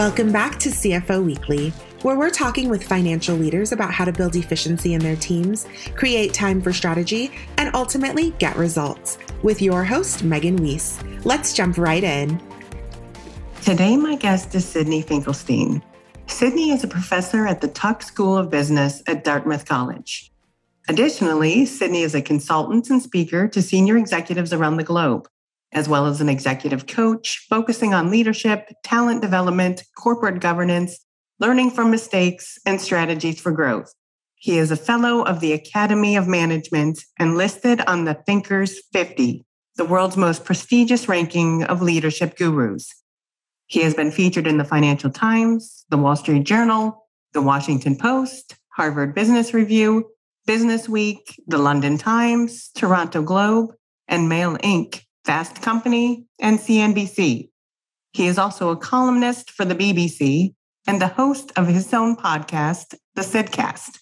Welcome back to CFO Weekly, where we're talking with financial leaders about how to build efficiency in their teams, create time for strategy, and ultimately get results. With your host, Megan Weiss. Let's jump right in. Today, my guest is Sydney Finkelstein. Sydney is a professor at the Tuck School of Business at Dartmouth College. Additionally, Sydney is a consultant and speaker to senior executives around the globe as well as an executive coach focusing on leadership, talent development, corporate governance, learning from mistakes, and strategies for growth. He is a fellow of the Academy of Management and listed on the Thinkers 50, the world's most prestigious ranking of leadership gurus. He has been featured in the Financial Times, the Wall Street Journal, the Washington Post, Harvard Business Review, Business Week, the London Times, Toronto Globe, and Mail Inc. Fast Company, and CNBC. He is also a columnist for the BBC and the host of his own podcast, The Sidcast.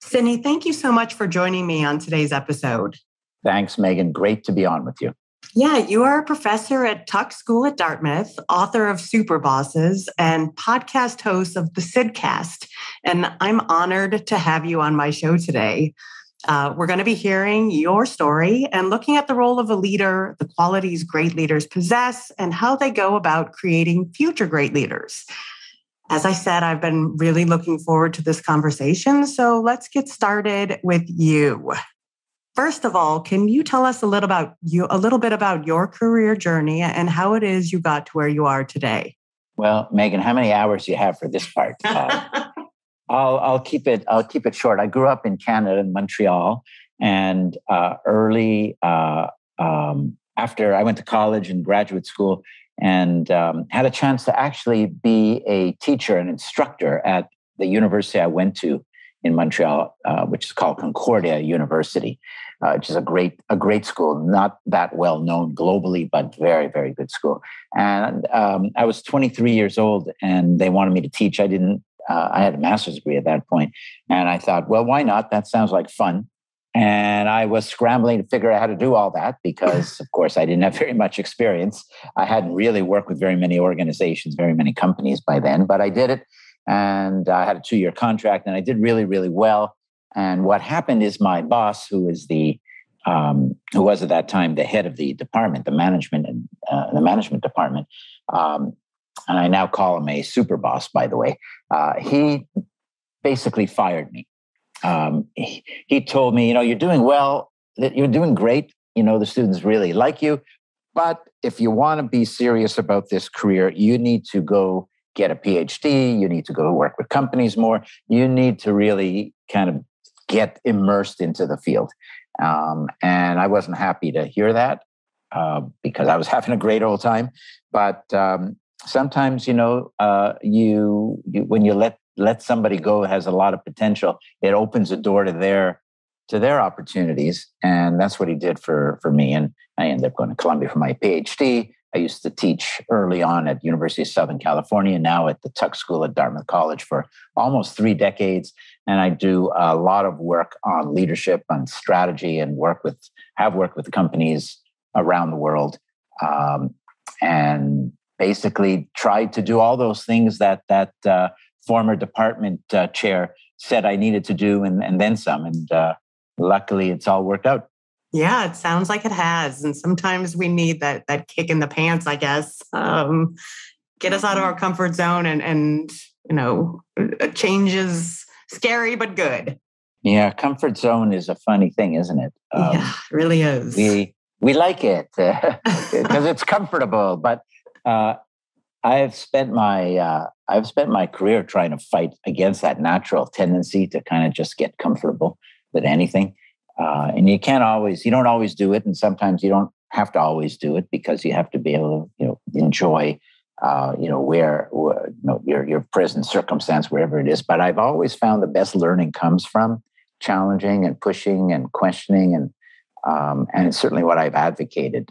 Sydney, thank you so much for joining me on today's episode. Thanks, Megan. Great to be on with you. Yeah, you are a professor at Tuck School at Dartmouth, author of Super Bosses, and podcast host of the Sidcast. And I'm honored to have you on my show today. Uh, we're going to be hearing your story and looking at the role of a leader, the qualities great leaders possess, and how they go about creating future great leaders. As I said, I've been really looking forward to this conversation. So let's get started with you. First of all, can you tell us a little about you, a little bit about your career journey and how it is you got to where you are today? Well, Megan, how many hours do you have for this part? Uh, I'll I'll keep it I'll keep it short. I grew up in Canada in Montreal, and uh, early uh, um, after I went to college and graduate school, and um, had a chance to actually be a teacher and instructor at the university I went to in Montreal, uh, which is called Concordia University, uh, which is a great a great school, not that well known globally, but very very good school. And um, I was 23 years old, and they wanted me to teach. I didn't uh, I had a master's degree at that point, and I thought, well, why not? That sounds like fun. And I was scrambling to figure out how to do all that because, of course, I didn't have very much experience. I hadn't really worked with very many organizations, very many companies by then, but I did it. And I had a two year contract and I did really, really well. And what happened is my boss, who is the um, who was at that time the head of the department, the management and uh, the management department, um, and I now call him a super boss, by the way, uh, he basically fired me. Um, he, he told me, you know, you're doing well, that you're doing great. You know, the students really like you. But if you want to be serious about this career, you need to go get a PhD. You need to go work with companies more. You need to really kind of get immersed into the field. Um, and I wasn't happy to hear that uh, because I was having a great old time. But um, sometimes you know uh, you, you when you let let somebody go has a lot of potential it opens a door to their to their opportunities and that's what he did for for me and i ended up going to columbia for my phd i used to teach early on at university of southern california now at the tuck school at dartmouth college for almost three decades and i do a lot of work on leadership on strategy and work with have worked with companies around the world um, and basically tried to do all those things that that uh, former department uh, chair said I needed to do, and, and then some. And uh, luckily, it's all worked out. Yeah, it sounds like it has. And sometimes we need that that kick in the pants, I guess. Um, get us out of our comfort zone, and and you know, a change is scary but good. Yeah, comfort zone is a funny thing, isn't it? Um, yeah, it really is. We we like it because it's comfortable, but uh, I've spent my uh, I've spent my career trying to fight against that natural tendency to kind of just get comfortable with anything, uh, and you can't always you don't always do it, and sometimes you don't have to always do it because you have to be able to you know enjoy uh, you know where, where you know, your your present circumstance wherever it is. But I've always found the best learning comes from challenging and pushing and questioning and um, and it's certainly what I've advocated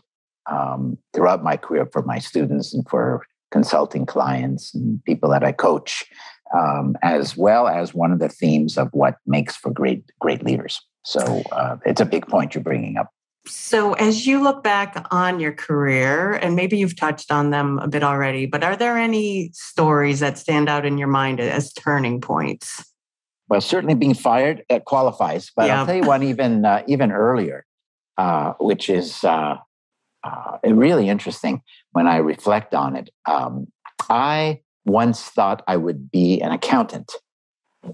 um, throughout my career for my students and for consulting clients and people that I coach, um, as well as one of the themes of what makes for great great leaders. So uh, it's a big point you're bringing up. So, as you look back on your career, and maybe you've touched on them a bit already, but are there any stories that stand out in your mind as turning points? Well, certainly being fired uh, qualifies, but yeah. I'll tell you one even uh, even earlier, uh, which is uh, really interesting when I reflect on it. Um, I once thought I would be an accountant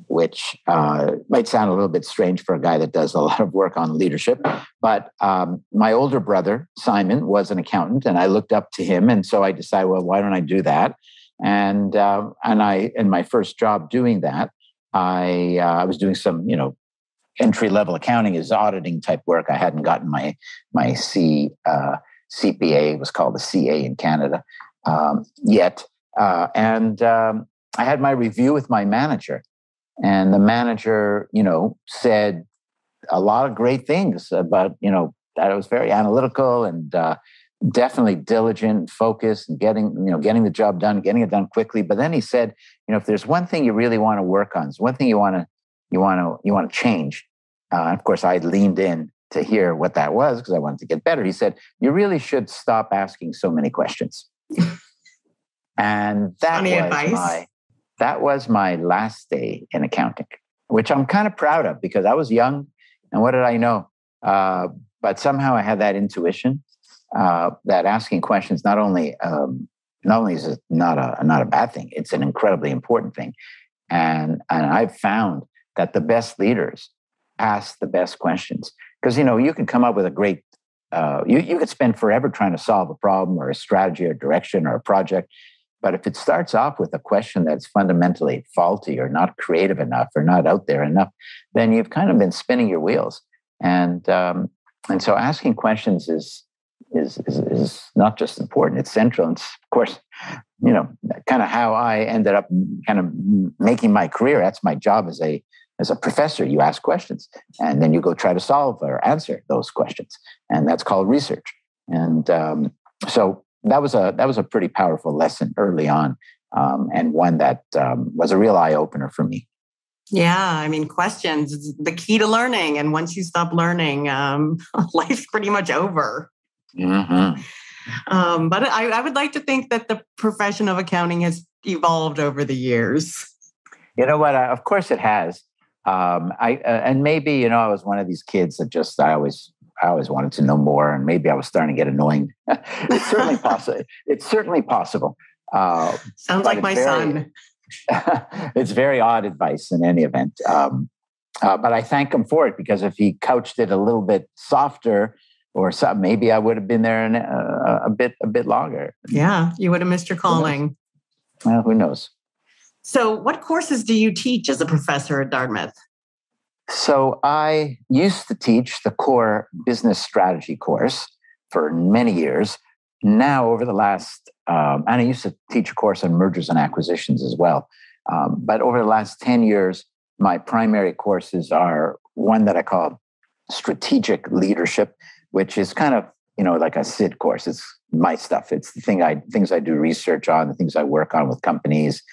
which uh, might sound a little bit strange for a guy that does a lot of work on leadership. But um, my older brother, Simon, was an accountant, and I looked up to him. And so I decided, well, why don't I do that? And uh, and I, in my first job doing that, I uh, I was doing some, you know, entry level accounting is auditing type work. I hadn't gotten my my C uh, CPA, was called the CA in Canada um, yet, uh, and um, I had my review with my manager and the manager, you know, said a lot of great things about, you know, that I was very analytical and uh, definitely diligent focused and getting, you know, getting the job done, getting it done quickly. But then he said, you know, if there's one thing you really want to work on, one thing you want to, you want to, you want to change. Uh, of course, I leaned in to hear what that was because I wanted to get better. He said, you really should stop asking so many questions. and that Funny was advice. my that was my last day in accounting, which I'm kind of proud of because I was young and what did I know? Uh, but somehow I had that intuition uh, that asking questions not only um, not only is it not a not a bad thing, it's an incredibly important thing, and and I've found that the best leaders ask the best questions because you know you can come up with a great uh, you you could spend forever trying to solve a problem or a strategy or direction or a project, but if it starts off with a question that's fundamentally faulty or not creative enough or not out there enough, then you've kind of been spinning your wheels. And um, and so asking questions is, is is is not just important; it's central. And of course, you know, kind of how I ended up kind of making my career. That's my job as a as a professor. You ask questions, and then you go try to solve or answer those questions, and that's called research. And um, so that was a that was a pretty powerful lesson early on, um, and one that um, was a real eye opener for me. Yeah, I mean, questions is the key to learning, and once you stop learning, um, life's pretty much over. Mm-hmm. Um, but I, I would like to think that the profession of accounting has evolved over the years. You know what? of course, it has. Um, I uh, and maybe you know I was one of these kids that just I always I always wanted to know more, and maybe I was starting to get annoying. it's certainly possible. It's certainly possible. Uh, Sounds like my very, son. it's very odd advice in any event, um, uh, but I thank him for it because if he couched it a little bit softer or something, maybe I would have been there in, uh, a bit a bit longer. Yeah, you would have missed your calling. Well, who knows? So, what courses do you teach as a professor at Dartmouth? So I used to teach the core business strategy course for many years. Now, over the last, um, and I used to teach a course on mergers and acquisitions as well. Um, but over the last 10 years, my primary courses are one that I call strategic leadership, which is kind of, you know, like a SID course. It's my stuff. It's the thing I things I do research on, the things I work on with companies,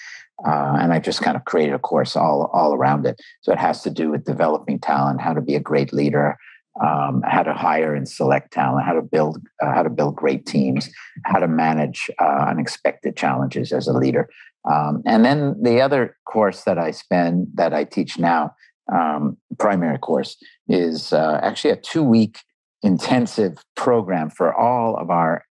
uh, and I just kind of created a course all, all around it. So it has to do with developing talent, how to be a great leader, um, how to hire and select talent, how to build uh, how to build great teams, how to manage uh, unexpected challenges as a leader. Um, and then the other course that I spend that I teach now, um, primary course, is uh, actually a two week intensive program for all of our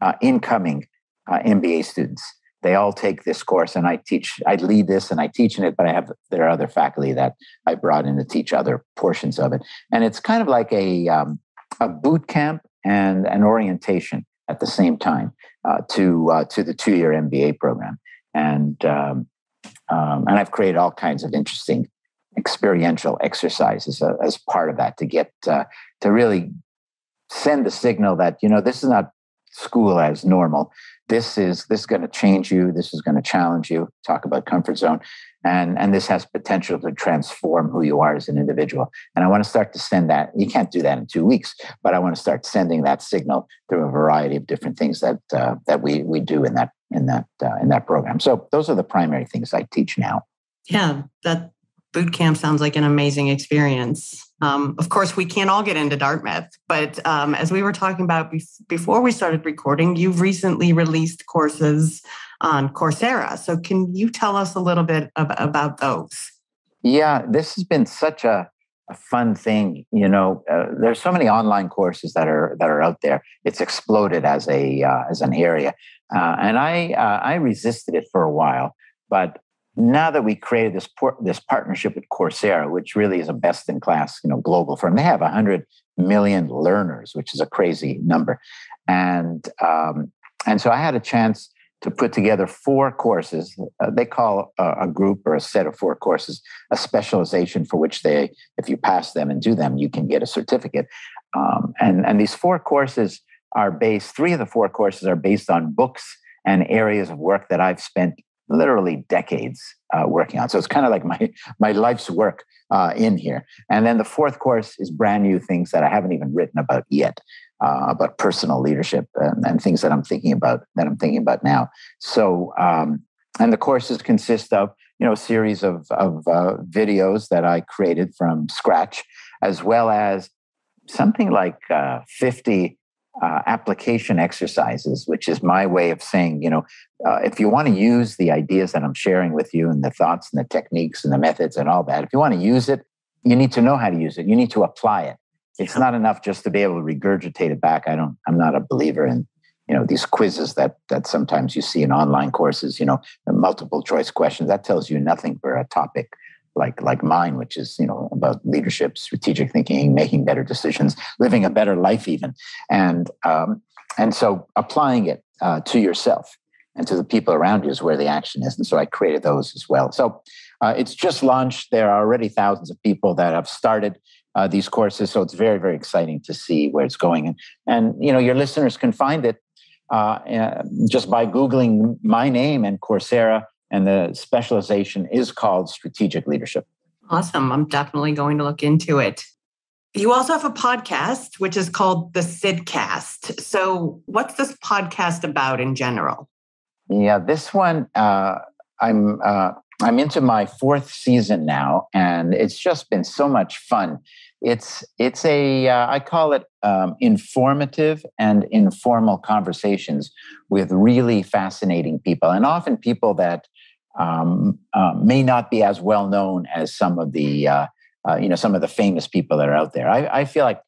uh, incoming uh, MBA students they all take this course and i teach i lead this and i teach in it but i have there are other faculty that i brought in to teach other portions of it. And it's kind of like a um, a boot camp and an orientation at the same time uh, to uh, to the two year MBA program, and um, um, and I've created all kinds of interesting experiential exercises uh, as part of that to get uh, to really send the signal that you know this is not school as normal. This is this is going to change you this is going to challenge you. Talk about comfort zone. And and this has potential to transform who you are as an individual. And i want to start to send that you can't do that in two weeks but i want to start sending that signal through a variety of different things that uh, that we we do in that in that uh, in that program. So those are the primary things i teach now. Yeah that boot camp sounds like an amazing experience. Um, of course, we can't all get into Dartmouth, but um, as we were talking about be- before we started recording, you've recently released courses on Coursera. So, can you tell us a little bit ab- about those? Yeah, this has been such a, a fun thing. You know, uh, there's so many online courses that are that are out there. It's exploded as a uh, as an area, uh, and I uh, I resisted it for a while, but now that we created this por- this partnership with Coursera, which really is a best in class, you know, global firm, they have hundred million learners, which is a crazy number, and um, and so I had a chance to put together four courses. Uh, they call a, a, group or a set of four courses a specialization for which they, if you pass them and do them, you can get a certificate. Um, and and these four courses are based. Three of the four courses are based on books and areas of work that I've spent literally decades uh, working on. So it's kind of like my my life's work uh, in here. And then the fourth course is brand new things that I haven't even written about yet, uh, about personal leadership and, and, things that I'm thinking about that I'm thinking about now. So um, and the courses consist of you know a series of of uh, videos that I created from scratch, as well as something like uh, 50 uh, application exercises, which is my way of saying, you know, uh, if you want to use the ideas that I'm sharing with you and the thoughts and the techniques and the methods and all that, if you want to use it, you need to know how to use it. You need to apply it. It's yeah. not enough just to be able to regurgitate it back. I don't. I'm not a believer in you know these quizzes that that sometimes you see in online courses. You know, multiple choice questions that tells you nothing for a topic like like mine, which is you know about leadership, strategic thinking, making better decisions, living a better life, even, and um, and so applying it uh, to yourself and to the people around you is where the action is. And so I created those as well. So uh, it's just launched. There are already thousands of people that have started uh, these courses. So it's very very exciting to see where it's going. And and you know your listeners can find it uh, uh, just by googling my name and Coursera and the specialization is called strategic leadership. Awesome. I'm definitely going to look into it. You also have a podcast, which is called the Sidcast. So, what's this podcast about in general? Yeah, this one, uh, I'm uh, I'm into my fourth season now, and it's just been so much fun. It's it's a uh, I call it um, informative and informal conversations with really fascinating people, and often people that um, uh, may not be as well known as some of the uh, uh, you know some of the famous people that are out there. I, I feel like,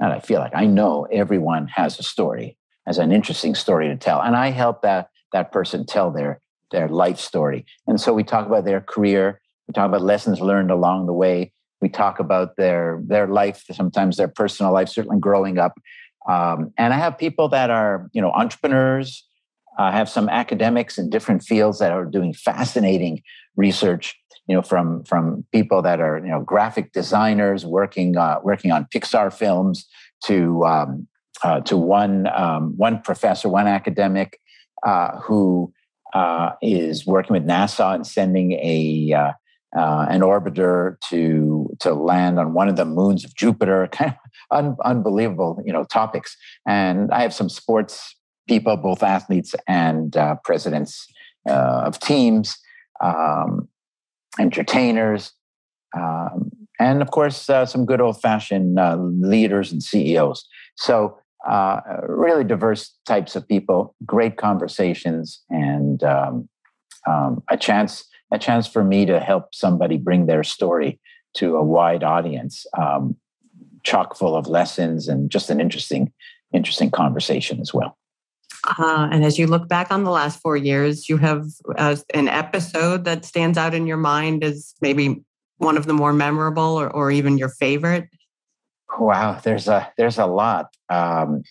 and I feel like I know everyone has a story, has an interesting story to tell, and I help that that person tell their their life story. And so we talk about their career, we talk about lessons learned along the way, we talk about their their life, sometimes their personal life, certainly growing up. Um, and I have people that are you know entrepreneurs I have some academics in different fields that are doing fascinating research. You know, from from people that are you know graphic designers working uh, working on Pixar films to um, uh, to one um, one professor, one academic uh, who uh, is working with NASA and sending a uh, uh, an orbiter to to land on one of the moons of Jupiter. Kind of un- unbelievable, you know, topics. And I have some sports people, both athletes and uh, presidents uh, of teams, um, entertainers, um, and of course, uh, some good old fashioned uh, leaders and CEOs. So, uh, really diverse types of people, great conversations, and um, um, a chance a chance for me to help somebody bring their story to a wide audience, um, chock full of lessons and just an interesting interesting conversation as well. Uh, and as you look back on the last four years, you have uh, an episode that stands out in your mind as maybe one of the more memorable or, or even your favorite. Wow, there's a there's a lot. Um,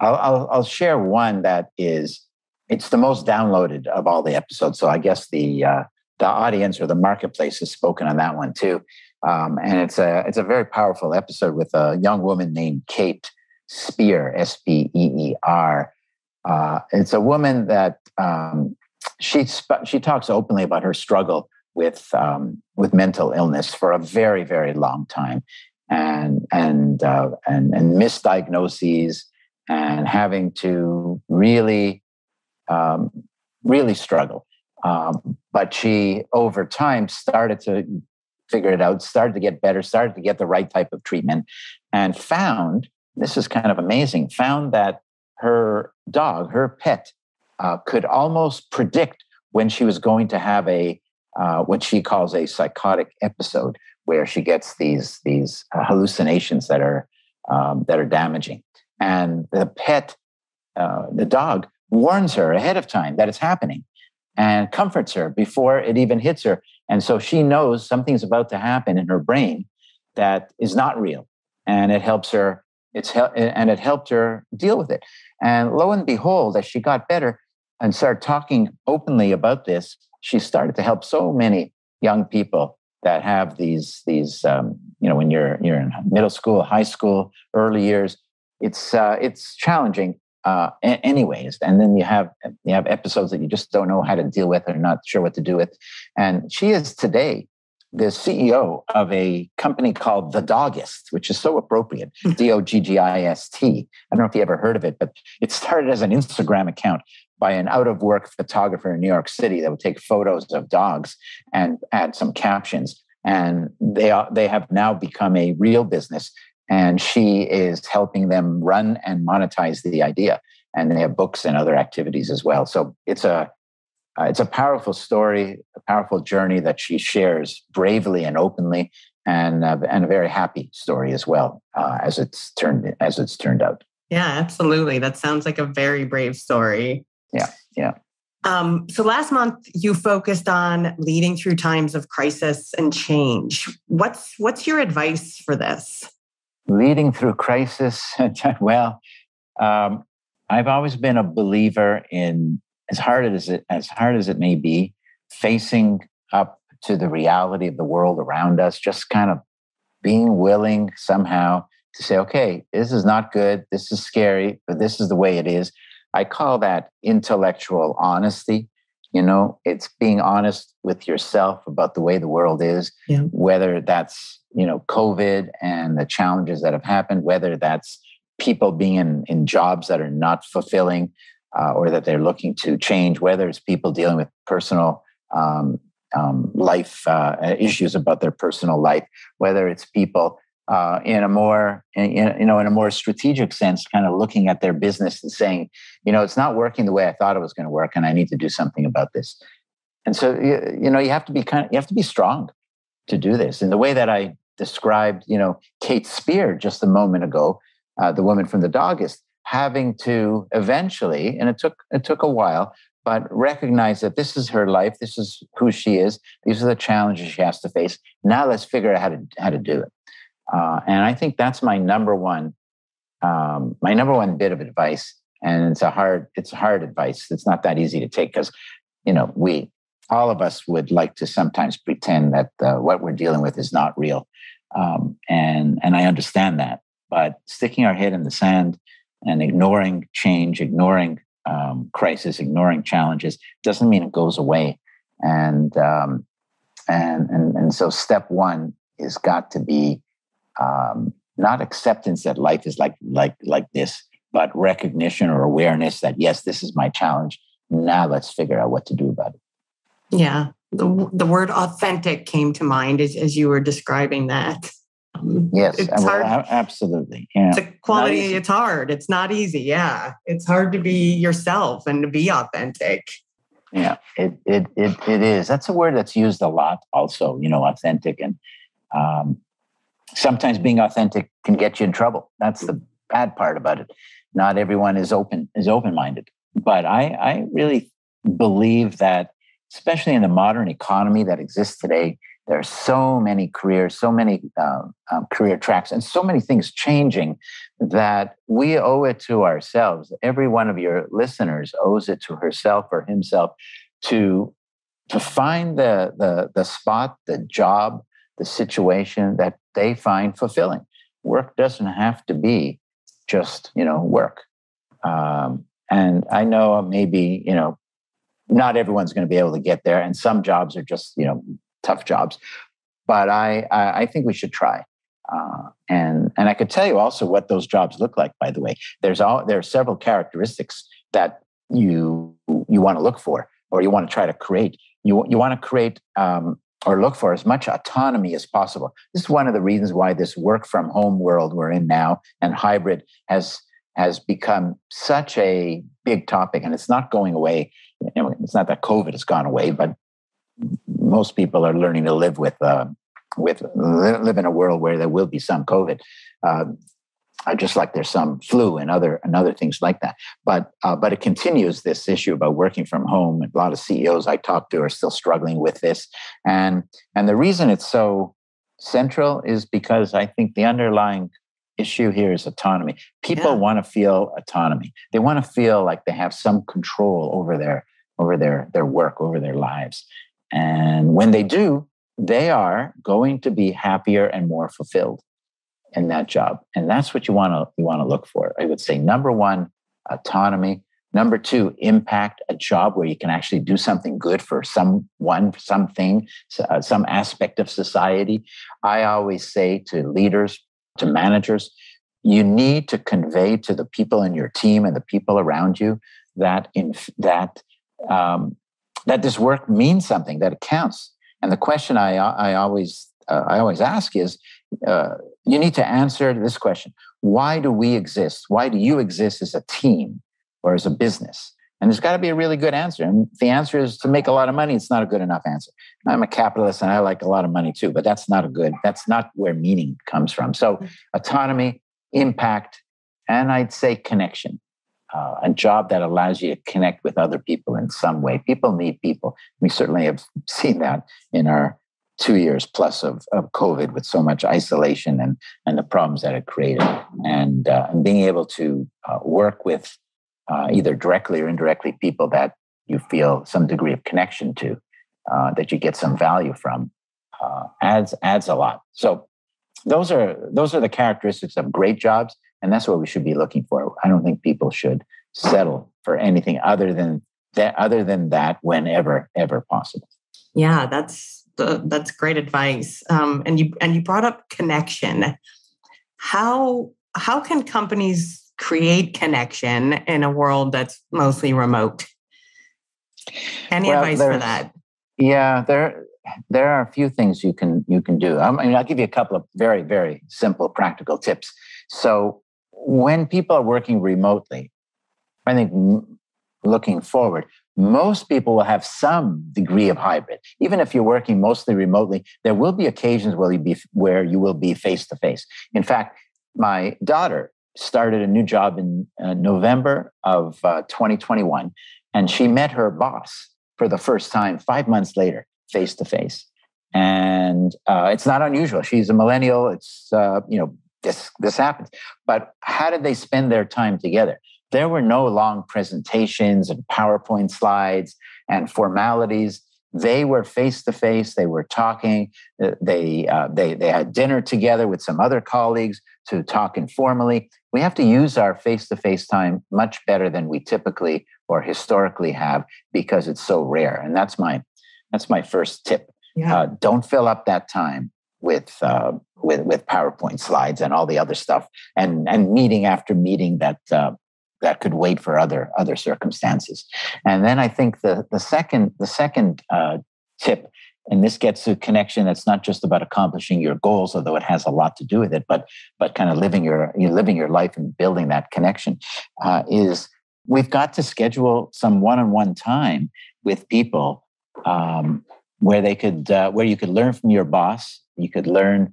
I'll, I'll, I'll share one that is it's the most downloaded of all the episodes. So I guess the uh, the audience or the marketplace has spoken on that one too. Um, and it's a it's a very powerful episode with a young woman named Kate Speer S P E E R, uh, it's a woman that um, she she talks openly about her struggle with um, with mental illness for a very very long time, and and uh, and and misdiagnoses and having to really um, really struggle. Um, but she over time started to figure it out, started to get better, started to get the right type of treatment, and found this is kind of amazing. Found that her dog, her pet, uh, could almost predict when she was going to have a uh, what she calls a psychotic episode, where she gets these these uh, hallucinations that are um, that are damaging, and the pet, uh, the dog, warns her ahead of time that it's happening, and comforts her before it even hits her, and so she knows something's about to happen in her brain that is not real, and it helps her. It's hel- and it helped her deal with it, and lo and behold, as she got better and started talking openly about this, she started to help so many young people that have these these um, you know when you're you're in middle school, high school, early years. It's uh, it's challenging uh, anyways. And then you have you have episodes that you just don't know how to deal with or not sure what to do with. And she is today the CEO of a company called The Doggist, which is so appropriate. Hmm. D O G G I S T. I don't know if you ever heard of it, but it started as an Instagram account by an out of work photographer in New York City that would take photos of dogs and add some captions. And they are, they have now become a real business. And she is helping them run and monetize the idea. And they have books and other activities as well. So it's a uh, it's a powerful story, a powerful journey that she shares bravely and openly, and uh, and a very happy story as well uh, as it's turned as it's turned out. Yeah, absolutely. That sounds like a very brave story yeah, yeah. Um, so last month you focused on leading through times of crisis and change. What's what's your advice for this? Leading through crisis, well, um, I've always been a believer in as hard as it as hard as it may be, facing up to the reality of the world around us, just kind of being willing somehow to say, okay, this is not good, this is scary, but this is the way it is. I call that intellectual honesty. You know, it's being honest with yourself about the way the world is, yeah. whether that's, you know, COVID and the challenges that have happened, whether that's people being in, in jobs that are not fulfilling uh, or that they're looking to change, whether it's people dealing with personal um, um, life uh, issues about their personal life, whether it's people uh, in a more in, you know in a more strategic sense kind of looking at their business and saying you know it's not working the way i thought it was going to work and i need to do something about this. And so you, you know you have to be kind of you have to be strong to do this. In the way that i described you know kate speer just a moment ago uh, the woman from the doggist having to eventually and it took it took a while but recognize that this is her life this is who she is these are the challenges she has to face now let's figure out how to how to do it uh, and I think that's my number one, um, my number one bit of advice. And it's a hard, it's hard advice. It's not that easy to take because, you know, we, all of us would like to sometimes pretend that uh, what we're dealing with is not real. Um, and, and I understand that, but sticking our head in the sand and ignoring change, ignoring um, crisis, ignoring challenges doesn't mean it goes away. And, um, and, and, and so step one is got to be um, not acceptance that life is like like like this, but recognition or awareness that yes, this is my challenge. Now let's figure out what to do about it. Yeah, the the word authentic came to mind as, as you were describing that. Yes, it's hard. absolutely. Yeah. It's a quality. It's hard. It's not easy. Yeah, it's hard to be yourself and to be authentic. Yeah, it it it it is. That's a word that's used a lot. Also, you know, authentic and um, sometimes being authentic can get you in trouble. That's the bad part about it. Not everyone is open is open minded, but I I really believe that, especially in the modern economy that exists today, there are so many careers, so many uh, um, career tracks, and so many things changing that we owe it to ourselves. Every one of your listeners owes it to herself or himself to to find the the the spot, the job, the situation that they find fulfilling. Work doesn't have to be just, you know, work. Um, and I know maybe, you know, not everyone's going to be able to get there. And some jobs are just, you know, tough jobs. But I, I, I think we should try. Uh, and and I could tell you also what those jobs look like. By the way, there's all there are several characteristics that you you want to look for or you want to try to create. You you want to create um, or look for as much autonomy as possible. This is one of the reasons why this work from home world we're in now and hybrid has has become such a big topic, and it's not going away. It's not that COVID has gone away, but most people are learning to live with uh, with live in a world where there will be some COVID. Uh, just like there's some flu and other and other things like that. But uh, but it continues this issue about working from home. A lot of CEOs I talk to are still struggling with this, and and the reason it's so central is because I think the underlying issue here is autonomy. People yeah. want to feel autonomy. They want to feel like they have some control over their over their their work, over their lives. And when they do, they are going to be happier and more fulfilled in that job. And that's what you want to you want to look for. I would say number 1, autonomy. Number two, impact a job where you can actually do something good for someone, something, uh, some aspect of society. I always say to leaders, to managers, you need to convey to the people in your team and the people around you that in that um, that this work means something, that it counts. And the question I I always uh, I always ask is, uh, you need to answer this question: Why do we exist? Why do you exist as a team or as a business? And there's got to be a really good answer. And if the answer is to make a lot of money, it's not a good enough answer. I'm a capitalist and I like a lot of money too, but that's not a good, that's not where meaning comes from. So mm. autonomy, impact, and I'd say connection. Uh, a job that allows you to connect with other people in some way. People need people. We certainly have seen that in our two years plus of, of COVID with so much isolation and, and the problems that it created. And, uh, and being able to uh, work with uh, either directly or indirectly people that you feel some degree of connection to, uh, that you get some value from, uh, adds adds a lot. So those are those are the characteristics of great jobs, and that's what we should be looking for. I don't think people should settle for anything other than that other than that whenever ever possible. Yeah, that's that's great advice. Um, and you and you brought up connection. How how can companies create connection in a world that's mostly remote? Any well, advice for that? Yeah, there there are a few things you can you can do. I mean, I'll give you a couple of very very simple practical tips. So when people are working remotely, I think looking forward, most people will have some degree of hybrid. Even if you're working mostly remotely, there will be occasions where you be where you will be face to face. In fact, my daughter started a new job in uh, November of uh, 2021, and she met her boss for the first time five months later, face to face. And uh, it's not unusual. She's a millennial. It's uh, you know this this happens. But how did they spend their time together? There were no long presentations and PowerPoint slides and formalities they were face to face they were talking uh, they uh, they they had dinner together with some other colleagues to talk informally we have to use our face to face time much better than we typically or historically have because it's so rare and that's my that's my first tip yeah. uh, don't fill up that time with uh, with with PowerPoint slides and all the other stuff, and and meeting after meeting that uh, that could wait for other other circumstances. And then I think the the second the second uh, tip, and this gets to connection that's not just about accomplishing your goals, although it has a lot to do with it, but but kind of living your you living your life and building that connection uh, is we've got to schedule some one-on-one time with people um, where they could uh, where you could learn from your boss you could learn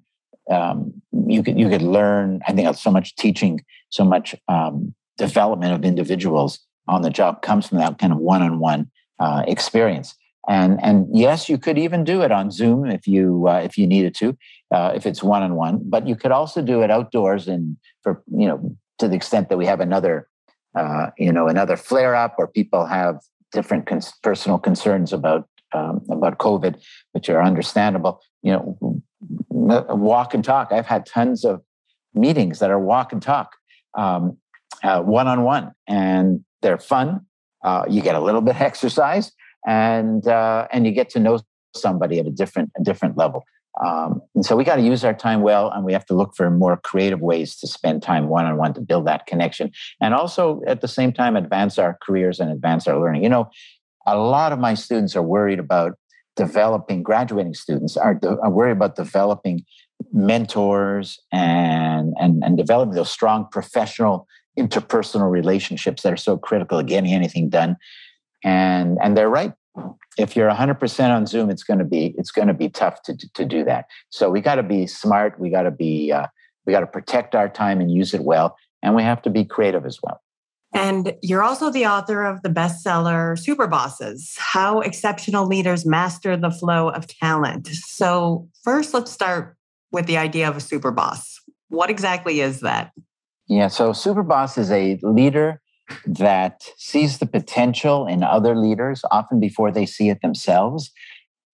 um, you could you could learn i think so much teaching so much um, development of individuals on the job comes from that kind of one-on-one uh, experience. And and yes, you could even do it on Zoom if you uh, if you needed to, uh, if it's one-on-one. But you could also do it outdoors and for you know to the extent that we have another uh, you know another flare-up or people have different cons- personal concerns about um, about COVID, which are understandable. You know, walk and talk. I've had tons of meetings that are walk and talk. One on one, and they're fun. Uh, you get a little bit of exercise, and uh, and you get to know somebody at a different a different level. Um, and so we got to use our time well, and we have to look for more creative ways to spend time one on one to build that connection, and also at the same time advance our careers and advance our learning. You know, a lot of my students are worried about developing graduating students, are, are worried about developing mentors and, and, and developing those strong professional interpersonal relationships that are so critical to getting anything done. And, and they're right. If you're 100% on Zoom, it's going to be it's going to be tough to, to do that. So we got to be smart. We got to be uh, we got to protect our time and use it well, and we have to be creative as well. And you're also the author of the bestseller Super Bosses How Exceptional Leaders Master the Flow of Talent. So, first, let's start with the idea of a super boss. What exactly is that? Yeah, so super boss is a leader that sees the potential in other leaders, often before they see it themselves.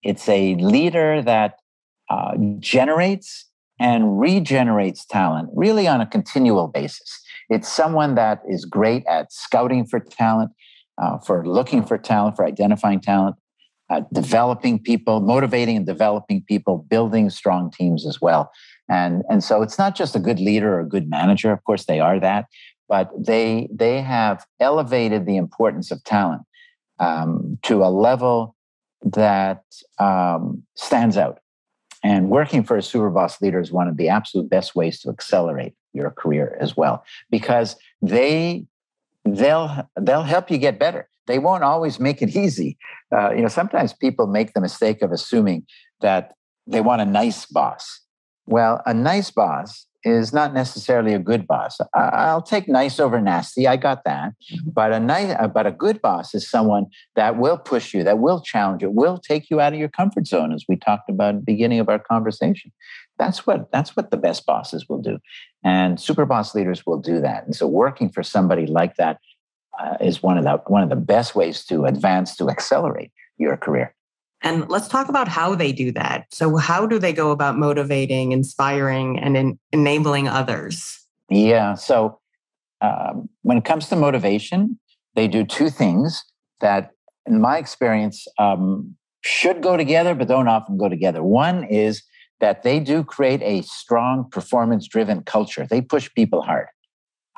It's a leader that uh, generates and regenerates talent really on a continual basis. It's someone that is great at scouting for talent, uh, for looking for talent, for identifying talent, uh, developing people, motivating and developing people, building strong teams as well. And, and so it's not just a good leader or a good manager. Of course, they are that, but they, they have elevated the importance of talent um, to a level that um, stands out. And working for a super boss leader is one of the absolute best ways to accelerate your career as well, because they they'll they'll help you get better. They won't always make it easy. Uh, you know, sometimes people make the mistake of assuming that they want a nice boss. Well, a nice boss is not necessarily a good boss. I'll take nice over nasty. I got that. Mm-hmm. But a nice, uh, but a good boss is someone that will push you, that will challenge you, will take you out of your comfort zone, as we talked about at the beginning of our conversation. That's what that's what the best bosses will do, and super boss leaders will do that. And so, working for somebody like that uh, is one of the one of the best ways to advance to accelerate your career. And let's talk about how they do that. So, how do they go about motivating, inspiring, and in, enabling others? Yeah. So, um, when it comes to motivation, they do two things that, in my experience, um, should go together, but don't often go together. One is that they do create a strong performance driven culture, they push people hard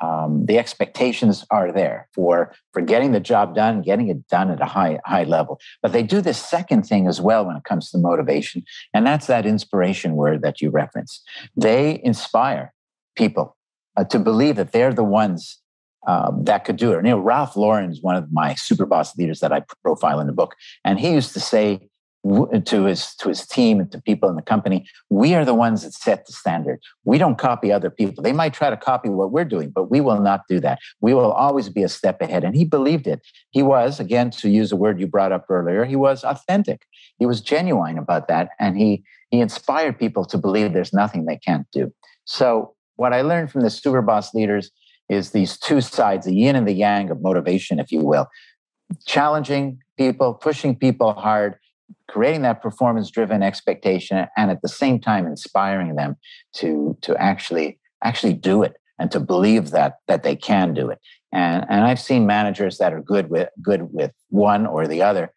um, the expectations are there for for getting the job done, getting it done at a high high level. But they do this second thing as well when it comes to motivation, and that's that inspiration word that you reference. They inspire people uh, to believe that they're the ones um, that could do it. You know, Ralph Lauren is one of my super boss leaders that I profile in the book, and he used to say to his to his team and to people in the company we are the ones that set the standard. We don't copy other people. They might try to copy what we're doing but we will not do that. We will always be a step ahead. And he believed it. He was again to use a word you brought up earlier he was authentic. He was genuine about that and he he inspired people to believe there's nothing they can't do. So what i learned from the super boss leaders is these two sides the yin and the yang of motivation if you will. Challenging people pushing people hard creating that performance driven expectation and at the same time inspiring them to to actually actually do it and to believe that that they can do it. And and i've seen managers that are good with good with one or the other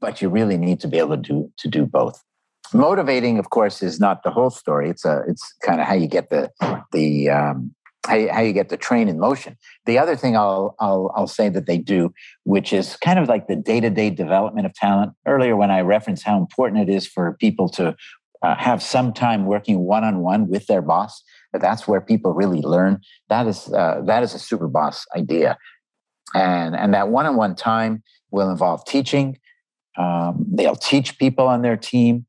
but you really need to be able to do to do both. Motivating of course is not the whole story. It's a it's kind of how you get the the um, how you, how you get the train in motion. The other thing I'll, I'll, I'll say that they do, which is kind of like the day to day development of talent. Earlier, when I referenced how important it is for people to uh, have some time working one on one with their boss, that's where people really learn. That is uh, that is a super boss idea, and and that one on one time will involve teaching. Um, they'll teach people on their team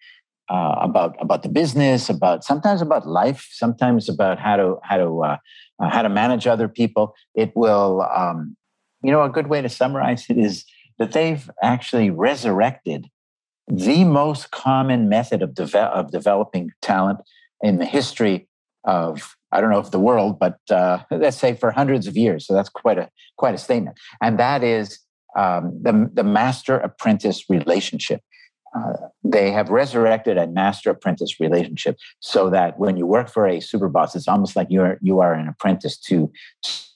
uh, about about the business, about sometimes about life, sometimes about how to how to uh, uh, how to manage other people. It will, um, you know, a good way to summarize it is that they've actually resurrected the most common method of, deve- of developing talent in the history of I don't know if the world, but uh, let's say for hundreds of years. So that's quite a quite a statement, and that is um, the the master apprentice relationship. Uh, they have resurrected a master apprentice relationship so that when you work for a super boss it's almost like you're you are an apprentice to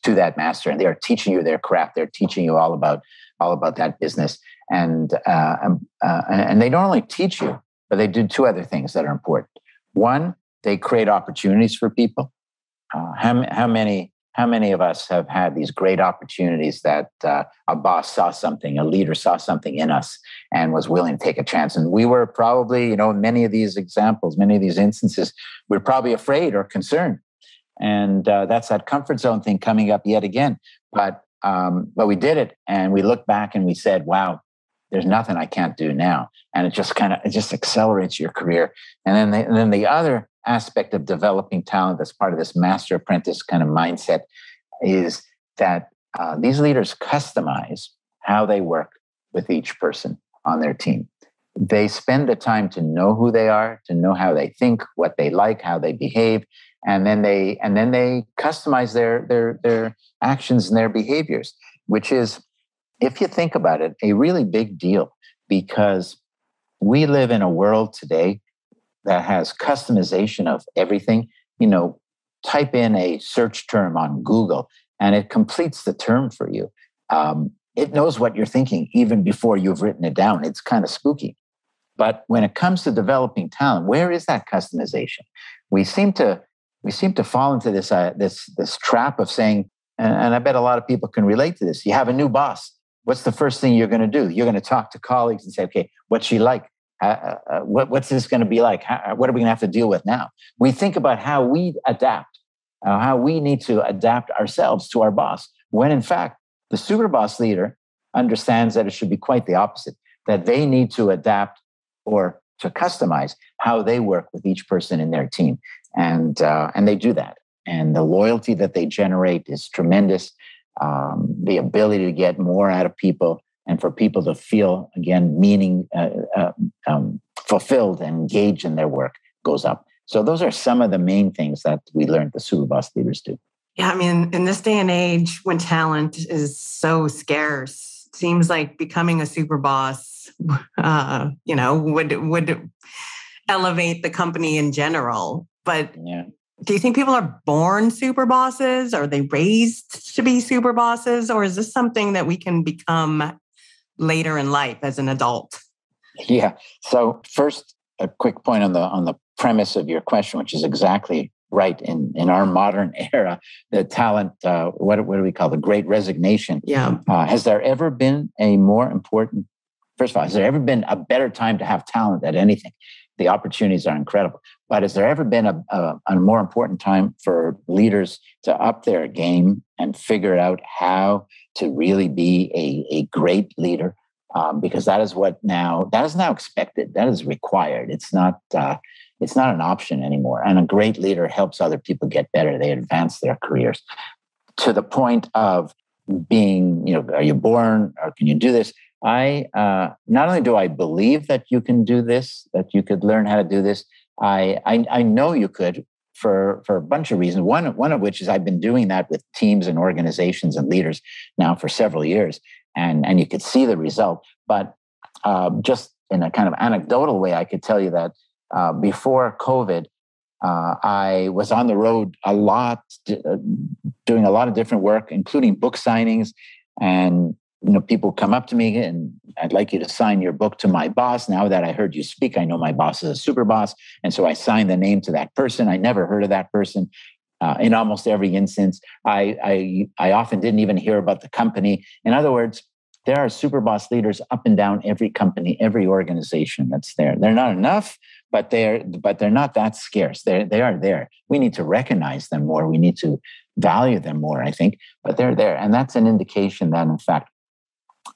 to that master and they are teaching you their craft. They're teaching you all about all about that business. And uh, uh, and they don't only teach you but they do two other things that are important. One they create opportunities for people. Uh, how, how many how many of us have had these great opportunities that uh, a boss saw something, a leader saw something in us and was willing to take a chance? And we were probably, you know, many of these examples, many of these instances, we're probably afraid or concerned. And uh, that's that comfort zone thing coming up yet again. But um, but we did it, and we looked back and we said, "Wow, there's nothing I can't do now." And it just kind of it just accelerates your career. And then the, and then the other aspect of developing talent as part of this master apprentice kind of mindset is that uh, these leaders customize how they work with each person on their team. They spend the time to know who they are, to know how they think, what they like, how they behave, and then they and then they customize their their their actions and their behaviors, which is, if you think about it, a really big deal because we live in a world today that has customization of everything. You know, type in a search term on Google and it completes the term for you. Um, it knows what you're thinking even before you've written it down. It's kind of spooky. But when it comes to developing talent, where is that customization? We seem to we seem to fall into this uh, this this trap of saying, and, and I bet a lot of people can relate to this. You have a new boss. What's the first thing you're going to do? You're going to talk to colleagues and say, okay, what's she like? Uh, uh, uh, what, what's this going to be like? How, what are we going to have to deal with now? We think about how we adapt, uh, how we need to adapt ourselves to our boss, when in fact, the super boss leader understands that it should be quite the opposite, that they need to adapt or to customize how they work with each person in their team. And, uh, and they do that. And the loyalty that they generate is tremendous. Um, the ability to get more out of people and for people to feel again meaning uh, uh, um, fulfilled and engaged in their work goes up. So those are some of the main things that we learned the super boss leaders do. Yeah i mean in this day and age when talent is so scarce seems like becoming a super boss uh, you know would would elevate the company in general. But yeah do you think people are born super bosses? Are they raised to be super bosses? Or is this something that we can become later in life as an adult? Yeah. So first, a quick point on the on the premise of your question, which is exactly right in in our modern era. The talent, uh, what what do we call the Great Resignation? Yeah. Uh, has there ever been a more important? First of all, has there ever been a better time to have talent at anything? The opportunities are incredible. But has there ever been a, a, a more important time for leaders to up their game and figure out how to really be a, a great leader? Um, because that is what now that is now expected. That is required. It's not uh, it's not an option anymore. And a great leader helps other people get better. They advance their careers to the point of being, you know, are you born or can you do this? I uh, not only do I believe that you can do this, that you could learn how to do this, I, I, I know you could for for a bunch of reasons. One one of which is I've been doing that with teams and organizations and leaders now for several years, and and you could see the result. But uh, just in a kind of anecdotal way, I could tell you that uh, before COVID, uh, I was on the road a lot, uh, doing a lot of different work, including book signings and you know, people come up to me and I'd like you to sign your book to my boss. Now that I heard you speak, I know my boss is a super boss. And so I signed the name to that person. I never heard of that person. Uh, in almost every instance, I, I, I often didn't even hear about the company. In other words, there are super boss leaders up and down every company, every organization that's there. They're not enough, but they're but they're not that scarce. They they are there. We need to recognize them more. We need to value them more. I think, but they're there, and that's an indication that in fact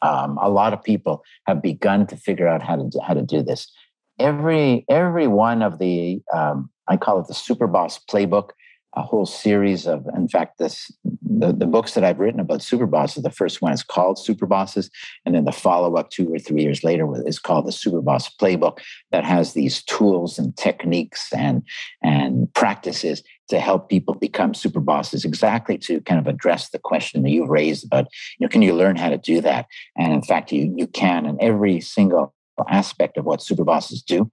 um, a lot of people have begun to figure out how to do, how to do this. Every every one of the um, I call it the Super Boss Playbook, a whole series of. In fact, this the, the books that I've written about super bosses. The first one is called Super Bosses, and then the follow up two or three years later is called the Super Boss Playbook. That has these tools and techniques and and practices to help people become super bosses exactly to kind of address the question that you raised about you know can you learn how to do that? And in fact you you can and every single aspect of what super bosses do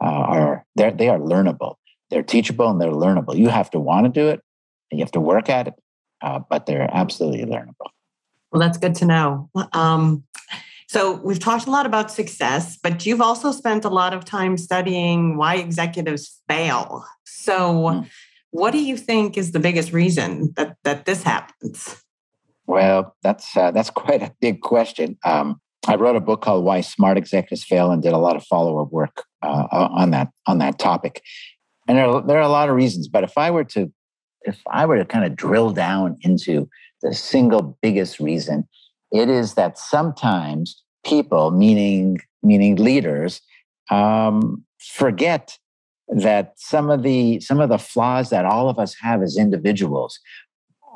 uh, are they they are learnable. They're teachable and they're learnable. You have to want to do it and you have to work at it uh, but they're absolutely learnable. Well that's good to know. Um, so we've talked a lot about success, but you've also spent a lot of time studying why executives fail. So, mm what do you think is the biggest reason that that this happens? Well, that's uh, that's quite a big question. Um, I wrote a book called "Why Smart Executives Fail" and did a lot of follow-up work uh, on that on that topic. And there are, there are a lot of reasons, but if I were to if I were to kind of drill down into the single biggest reason, it is that sometimes people, meaning meaning leaders, um, forget that some of the some of the flaws that all of us have as individuals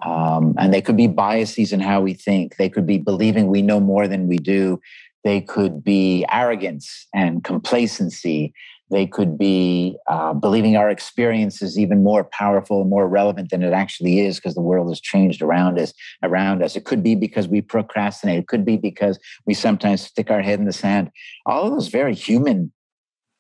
um, and they could be biases in how we think. They could be believing we know more than we do. They could be arrogance and complacency. They could be uh, believing our experience is even more powerful and more relevant than it actually is because the world has changed around us around us. It could be because we procrastinate. It could be because we sometimes stick our head in the sand. All of those very human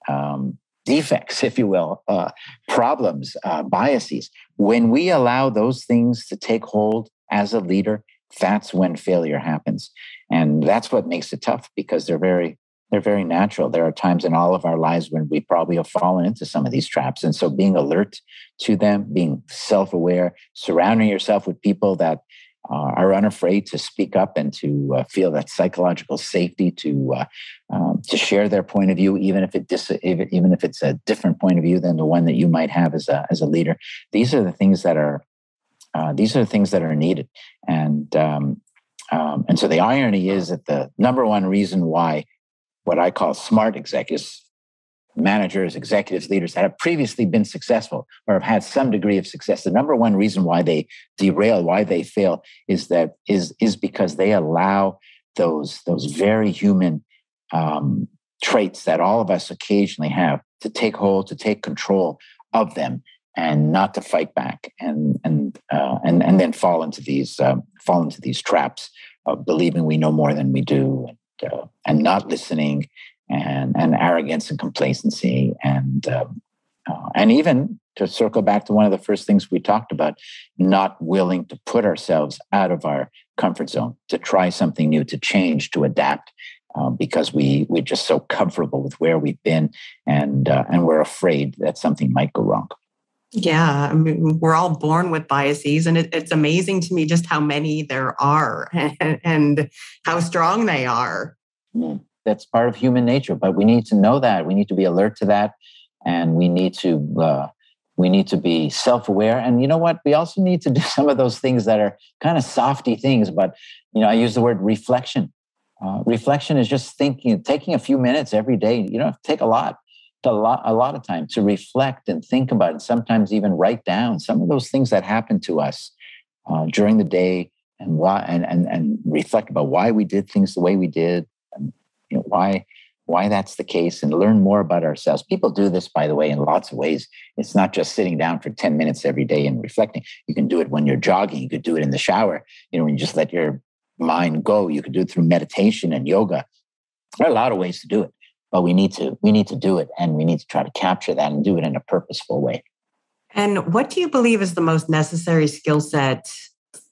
um, defects, if you will, uh, problems, uh, biases. When we allow those things to take hold as a leader, that's when failure happens, and that's what makes it tough because they're very they're very natural. There are times in all of our lives when we probably have fallen into some of these traps, and so being alert to them, being self aware, surrounding yourself with people that uh, are unafraid to speak up and to uh, feel that psychological safety to uh, um, to share their point of view, even if it dis- even if it's a different point of view than the one that you might have as a as a leader. These are the things that are uh, these are the things that are needed, and um, um, and so the irony is that the number one reason why what I call smart executives managers, executives, leaders that have previously been successful or have had some degree of success. The number one reason why they derail, why they fail, is that is is because they allow those those very human um, traits that all of us occasionally have to take hold, to take control of them, and not to fight back, and and uh, and and then fall into these um, fall into these traps of believing we know more than we do, and, uh, and not listening and, and arrogance and complacency and um, uh, and even to circle back to one of the first things we talked about not willing to put ourselves out of our comfort zone to try something new to change to adapt uh, because we we're just so comfortable with where we've been and uh, and we're afraid that something might go wrong yeah, I mean, we're all born with biases, and it, it's amazing to me just how many there are and, and how strong they are. Mm that's part of human nature but we need to know that. We need to be alert to that and we need to uh, we need to be self-aware. And you know what? We also need to do some of those things that are kind of softy things but you know i use the word reflection. Uh, reflection is just thinking taking a few minutes every day you don't have to take a lot a lot a lot of time to reflect and think about it sometimes even write down some of those things that happen to us uh, during the day and why and, and and reflect about why we did things the way we did you know, why why that's the case and learn more about ourselves. People do this, by the way, in lots of ways. It's not just sitting down for 10 minutes every day and reflecting. You can do it when you're jogging. You could do it in the shower. You know, when you just let your mind go. You could do it through meditation and yoga. There are a lot of ways to do it, but we need to we need to do it and we need to try to capture that and do it in a purposeful way. And what do you believe is the most necessary skill set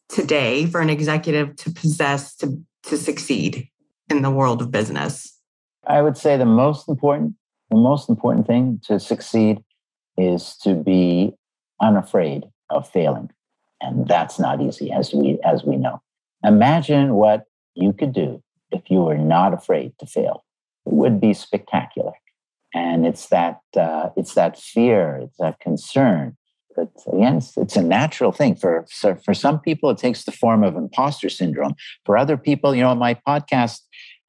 today for an executive to possess to, to succeed? In the world of business? I would say the most important, the most important thing to succeed is to be unafraid of failing. And that's not easy as we as we know. Imagine what you could do if you were not afraid to fail. It would be spectacular. And it's that uh, it's that fear, it's that concern. But again, it's, it's a natural thing. For so for some people, it takes the form of imposter syndrome. For other people, you know, my podcast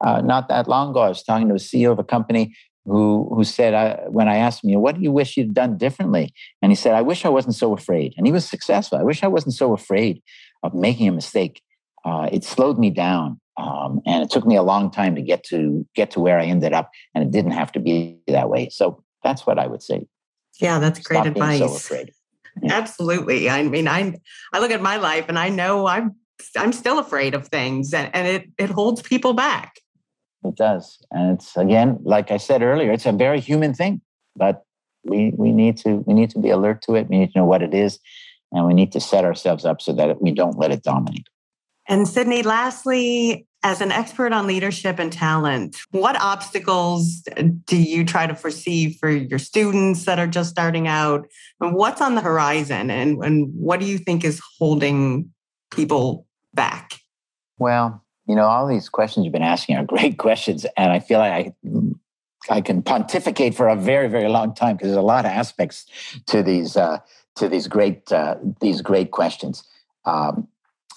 uh, not that long ago, I was talking to a CEO of a company who who said I, when I asked him, you know, what do you wish you'd done differently? And he said, I wish I wasn't so afraid. And he was successful. I wish I wasn't so afraid of making a mistake. Uh, it slowed me down, um, and it took me a long time to get to get to where I ended up. And it didn't have to be that way. So that's what I would say. Yeah, that's great Stop advice. so. Absolutely. I mean, I I look at my life and I know I'm I'm still afraid of things, and, and it it holds people back. It does. And it's again, like I said earlier, it's a very human thing. But we we need to we need to be alert to it. We need to know what it is, and we need to set ourselves up so that we don't let it dominate. And Sydney, lastly, as an expert on leadership and talent, what obstacles do you try to foresee for your students that are just starting out? And what's on the horizon? And, and what do you think is holding people back? Well, you know, all these questions you've been asking are great questions. And I feel like I, I can pontificate for a very, very long time because there's a lot of aspects to these, uh, to these great, uh, these great questions. Um,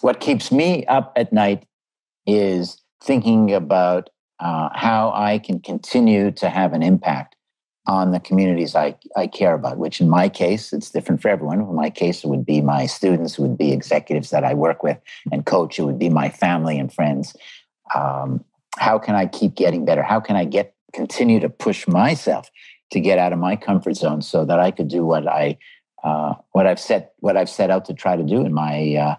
what keeps me up at night is thinking about uh, how I can continue to have an impact on the communities I, I care about, which in my case, it's different for everyone. In my case, it would be my students, it would be executives that I work with and coach, it would be my family and friends. Um, how can I keep getting better? How can I get continue to push myself to get out of my comfort zone so that I could do what I uh, what I've set what I've set out to try to do in my uh,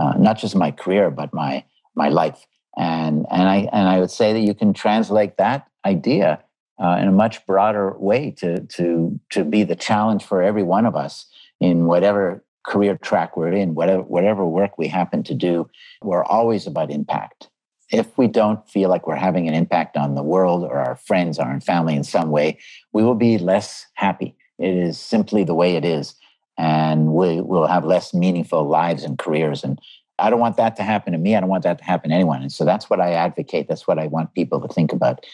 uh, not just my career but my my life. And and I and I would say that you can translate that idea uh, in a much broader way to to to be the challenge for every one of us in whatever career track we're in, whatever whatever work we happen to do. We're always about impact. If we don't feel like we're having an impact on the world or our friends or our family in some way, we will be less happy. It is simply the way it is, and we will have less meaningful lives and careers. And I don't want that to happen to me. I don't want that to happen to anyone. And so that's what I advocate. That's what I want people to think about.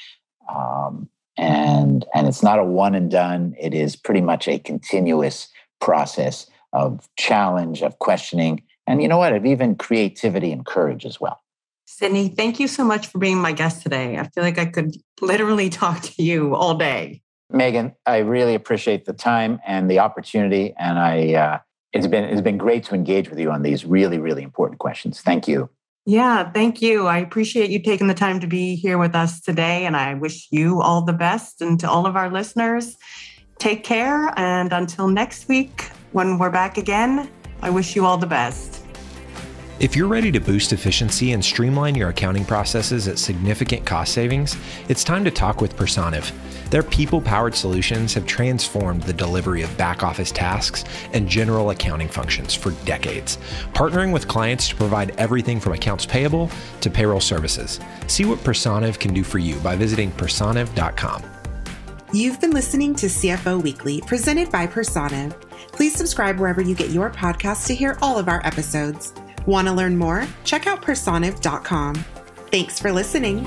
Um, and and it's not a one and done. It is pretty much a continuous process of challenge, of questioning, and you know what? Of even creativity and courage as well. Sydney, thank you so much for being my guest today. I feel like I could literally talk to you all day. Megan, I really appreciate the time and the opportunity, and I. Uh, it's been it's been great to engage with you on these really really important questions. Thank you. Yeah, thank you. I appreciate you taking the time to be here with us today, and I wish you all the best. And to all of our listeners, take care. And until next week, when we're back again, I wish you all the best. If you're ready to boost efficiency and streamline your accounting processes at significant cost savings, it's time to talk with Personiv. Their people powered solutions have transformed the delivery of back office tasks and general accounting functions for decades, partnering with clients to provide everything from accounts payable to payroll services. See what Personiv can do for you by visiting personiv.com. You've been listening to CFO Weekly, presented by Personiv. Please subscribe wherever you get your podcasts to hear all of our episodes. Want to learn more? Check out personiv.com. Thanks for listening.